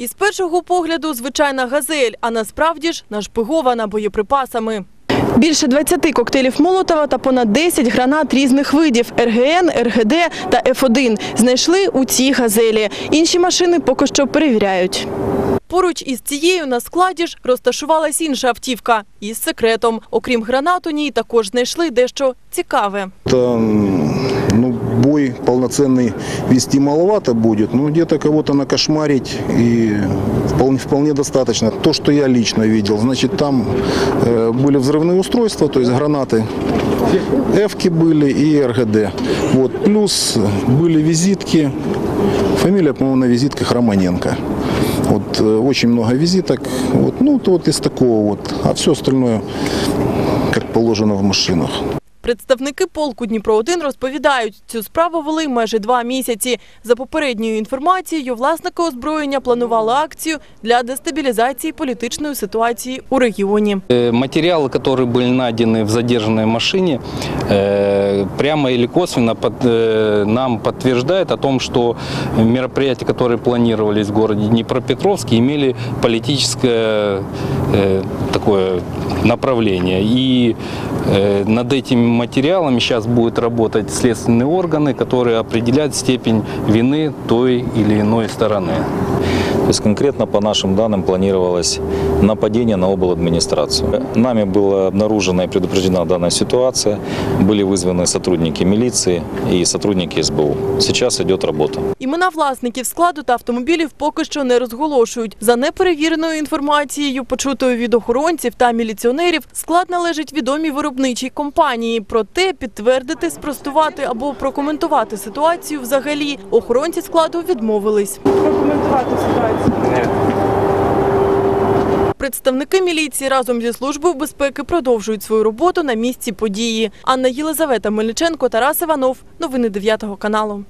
Із першого погляду звичайна газель, а насправді ж нашпигована боєприпасами. Більше 20 коктейлів Молотова та понад 10 гранат різних видів РГН, РГД та Ф1 знайшли у цій газелі. Інші машини поки що перевіряють. Поруч із цією на складі ж розташувалась інша автівка із секретом. Окрім гранат, у ній також знайшли дещо цікаве. Это, м, бой полноценный вести маловато будет, но где-то кого-то накошмарить и вполне, вполне достаточно. То, что я лично видел, значит, там э, были взрывные устройства, то есть гранаты, эвки были и РГД. Вот, плюс были визитки, фамилия, по-моему, на визитках Романенко. Вот, э, очень много визиток, вот, ну, вот из такого вот, а все остальное, как положено в машинах. Представники полку Дніпро-1 розповідають, цю справу вели майже два місяці. За попередньою інформацією, власники озброєння планували акцію для дестабілізації політичної ситуації у регіоні. Э, Материалы, которые были найдены в задержанной машине, э, прямо или косвенно под- э, нам подтверждает о том, что мероприятия, которые планировались в городе Днепропетровске, имели политическое э, такое направление. И э, над этими материалами сейчас будут работать следственные органы, которые определяют степень вины той или иной стороны. То есть конкретно по нашим данным планировалось нападение на обладминистрацию. Нами была обнаружена и предупреждена данная ситуация. Были вызваны сотрудники милиции и сотрудники СБУ. Сейчас идет работа. Імена власників складу та автомобілів поки що не розголошують. За неперевіреною інформацією, почутою від охоронців та міліціонерів, склад належить відомій виробничій компанії. Проте підтвердити, спростувати або прокоментувати ситуацію взагалі охоронці складу відмовились. Прокоментувати ситуацію. Представники міліції разом зі службою безпеки продовжують свою роботу на місці події. Анна Єлизавета Мельниченко, Тарас Іванов. Новини 9 каналу.